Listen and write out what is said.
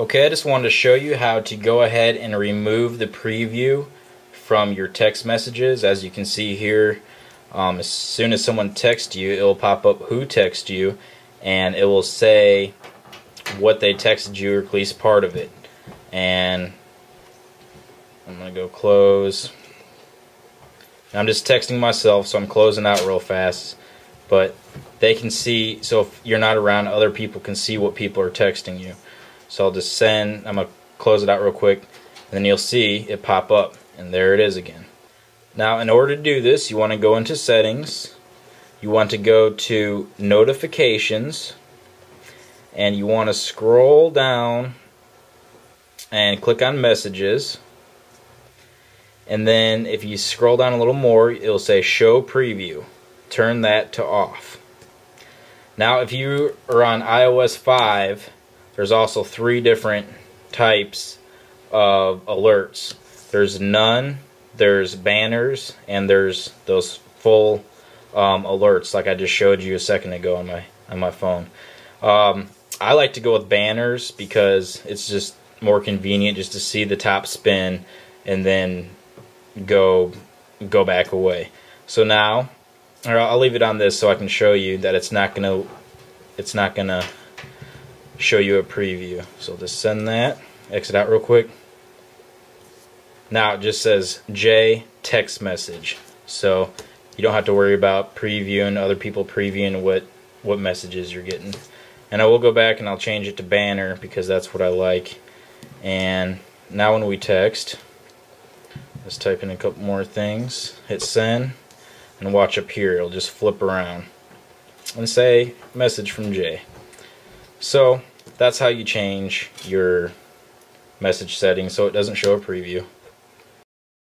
Okay, I just wanted to show you how to go ahead and remove the preview from your text messages. As you can see here, um, as soon as someone texts you, it will pop up who texted you, and it will say what they texted you, or at least part of it. And I'm going to go close. I'm just texting myself, so I'm closing out real fast. But they can see, so if you're not around, other people can see what people are texting you. So I'll just send, I'm going to close it out real quick, and then you'll see it pop up, and there it is again. Now, in order to do this, you want to go into settings, you want to go to notifications, and you want to scroll down and click on messages. And then if you scroll down a little more, it'll say show preview. Turn that to off. Now, if you are on iOS 5, there's also three different types of alerts. There's none, there's banners, and there's those full um, alerts like I just showed you a second ago on my on my phone. Um, I like to go with banners because it's just more convenient just to see the top spin and then go go back away. So now, I'll leave it on this so I can show you that it's not gonna it's not gonna show you a preview. So just send that, exit out real quick. Now it just says J text message. So you don't have to worry about previewing other people previewing what what messages you're getting. And I will go back and I'll change it to banner because that's what I like. And now when we text, let's type in a couple more things. Hit send and watch up here. It'll just flip around and say message from Jay. So that's how you change your message settings so it doesn't show a preview.